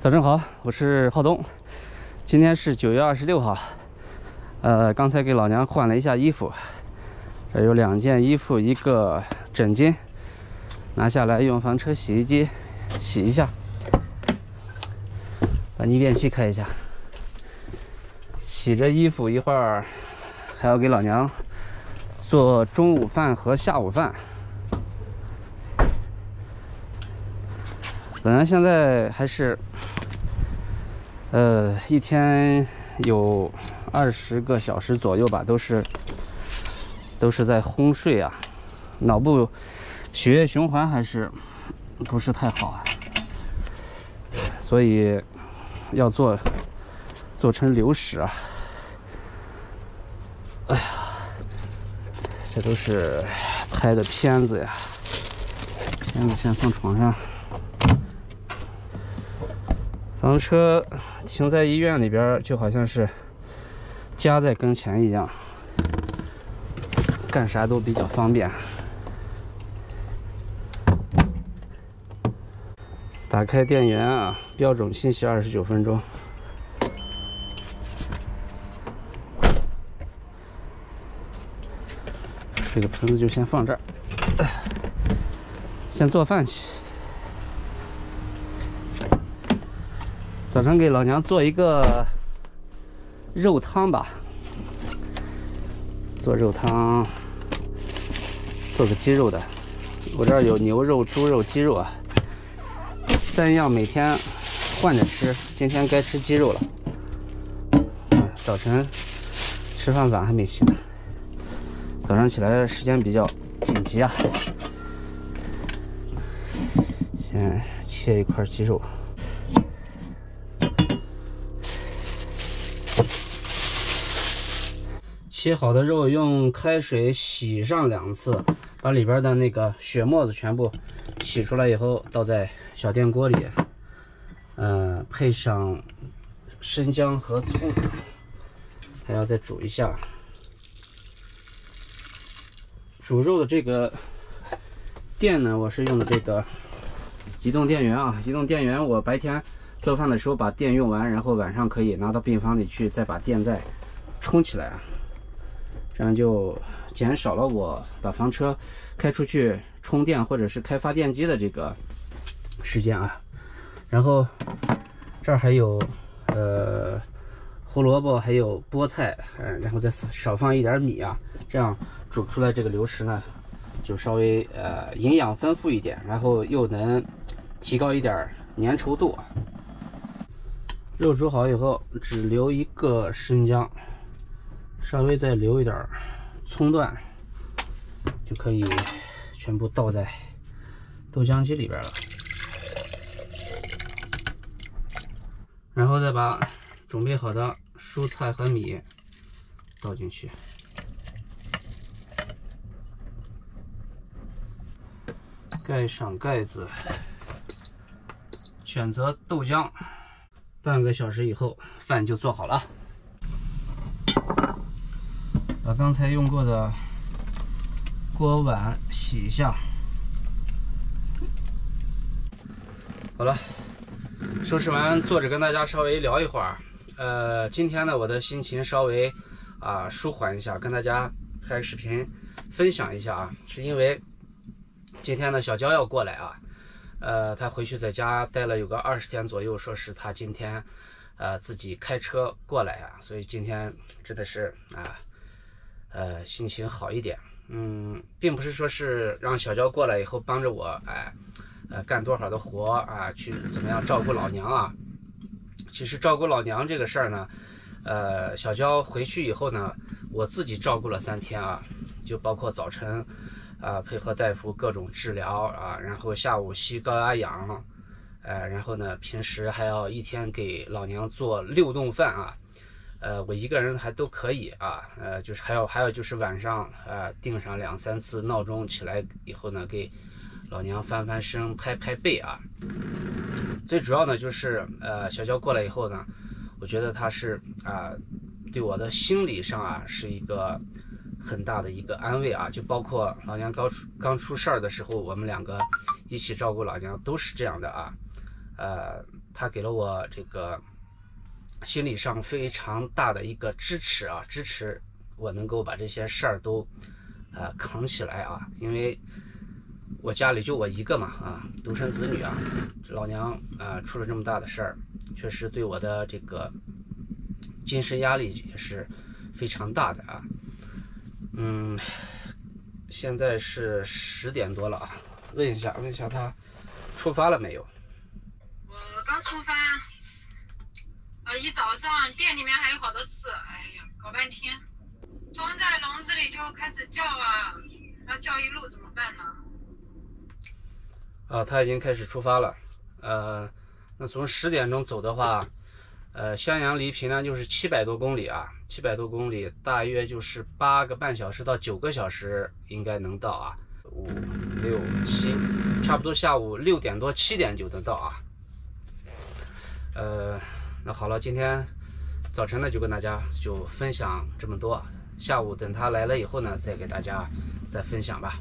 早上好，我是浩东。今天是九月二十六号，呃，刚才给老娘换了一下衣服，这有两件衣服，一个枕巾，拿下来用房车洗衣机洗一下，把逆变器开一下。洗着衣服，一会儿还要给老娘做中午饭和下午饭。本来现在还是。呃，一天有二十个小时左右吧，都是都是在昏睡啊，脑部血液循环还是不是太好啊，所以要做做成流食啊。哎呀，这都是拍的片子呀，片子先放床上。房车停在医院里边，就好像是家在跟前一样，干啥都比较方便。打开电源啊，标准清洗二十九分钟。这个盆子就先放这儿，先做饭去。早晨给老娘做一个肉汤吧，做肉汤，做个鸡肉的。我这儿有牛肉、猪肉、鸡肉啊，三样每天换着吃。今天该吃鸡肉了。早晨吃饭碗还没洗呢，早上起来时间比较紧急啊，先切一块鸡肉。切好的肉用开水洗上两次，把里边的那个血沫子全部洗出来以后，倒在小电锅里，嗯，配上生姜和葱，还要再煮一下。煮肉的这个电呢，我是用的这个移动电源啊，移动电源我白天做饭的时候把电用完，然后晚上可以拿到病房里去，再把电再充起来啊。这样就减少了我把房车开出去充电或者是开发电机的这个时间啊。然后这儿还有呃胡萝卜，还有菠菜，嗯，然后再少放一点米啊，这样煮出来这个流食呢，就稍微呃营养丰富一点，然后又能提高一点粘稠度啊。肉煮好以后，只留一个生姜。稍微再留一点葱段，就可以全部倒在豆浆机里边了。然后再把准备好的蔬菜和米倒进去，盖上盖子，选择豆浆。半个小时以后，饭就做好了。把刚才用过的锅碗洗一下。好了，收拾完，坐着跟大家稍微聊一会儿。呃，今天呢，我的心情稍微啊舒缓一下，跟大家拍个视频分享一下啊。是因为今天呢，小娇要过来啊，呃，她回去在家待了有个二十天左右，说是她今天呃自己开车过来啊，所以今天真的是啊。呃，心情好一点，嗯，并不是说是让小娇过来以后帮着我，哎，呃，干多少的活啊，去怎么样照顾老娘啊？其实照顾老娘这个事儿呢，呃，小娇回去以后呢，我自己照顾了三天啊，就包括早晨啊配合大夫各种治疗啊，然后下午吸高压氧，呃，然后呢平时还要一天给老娘做六顿饭啊。呃，我一个人还都可以啊，呃，就是还有还有就是晚上呃定上两三次闹钟，起来以后呢给老娘翻翻身、拍拍背啊。最主要呢就是呃小娇过来以后呢，我觉得她是啊对我的心理上啊是一个很大的一个安慰啊，就包括老娘刚出刚出事儿的时候，我们两个一起照顾老娘都是这样的啊。呃，他给了我这个心理上非常大的一个支持啊，支持我能够把这些事儿都呃扛起来啊，因为我家里就我一个嘛啊，独生子女啊，老娘啊出了这么大的事儿，确实对我的这个精神压力也是非常大的啊，嗯。现在是十点多了啊，问一下，问一下他出发了没有？我刚出发，一早上店里面还有好多事，哎呀，搞半天，装在笼子里就开始叫啊，要叫一路怎么办呢？啊，他已经开始出发了，呃，那从十点钟走的话。呃，襄阳离平凉就是七百多公里啊，七百多公里，大约就是八个半小时到九个小时应该能到啊，五六七，差不多下午六点多七点就能到啊。呃，那好了，今天早晨呢就跟大家就分享这么多，下午等他来了以后呢，再给大家再分享吧。